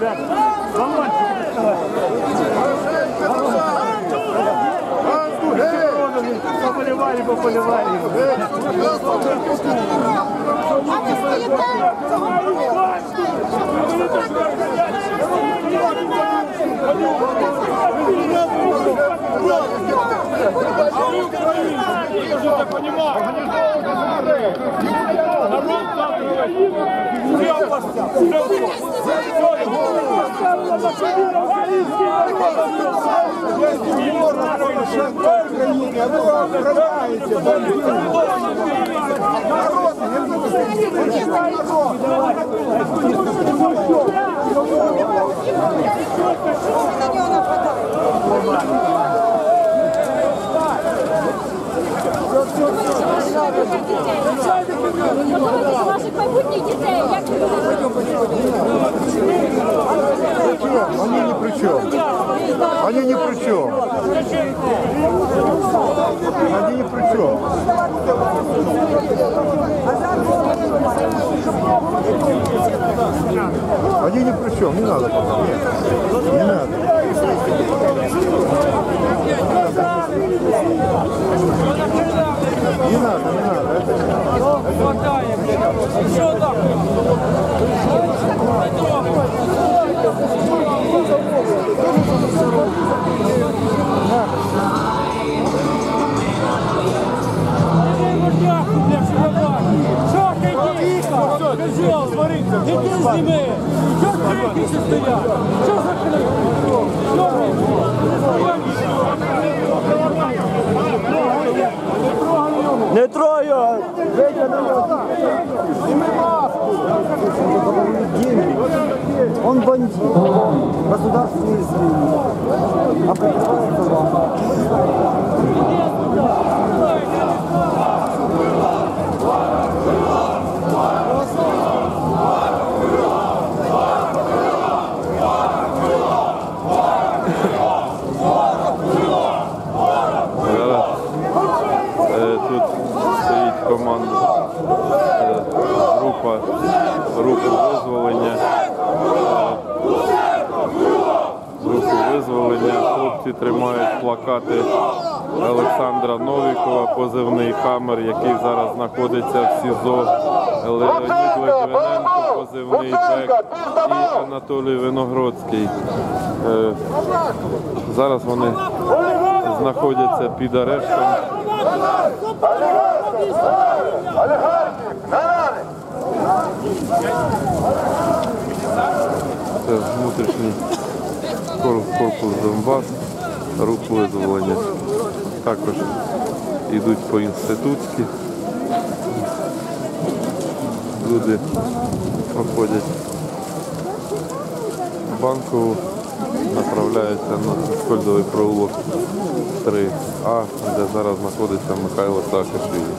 Баллончики есть, ребята. Баллончики Все, все, все. чому. А ні при чому. Они ни при чем, не надо пока. Нет. Не надо. Не надо, не надо. Это... Это... Еще так. не надо. Не трою! Он бандит, государственные измены. А прикрывается вам. Е, група група визволення. Групу визволення. Хлопці тримають плакати Олександра Новікова, позивний Хамер, який зараз знаходиться в СІЗО. Леонід Литвиненко, позивний Бек і Анатолій Виногродський. Е, Зараз вони знаходяться під арештом. Це внутрішній кор- корпус Донбас, рух визволення. Також йдуть по інститутськи. Люди проходять банкову, направляються на Скольдовий провулок 3А, де зараз знаходиться Михайло Саакашвілі.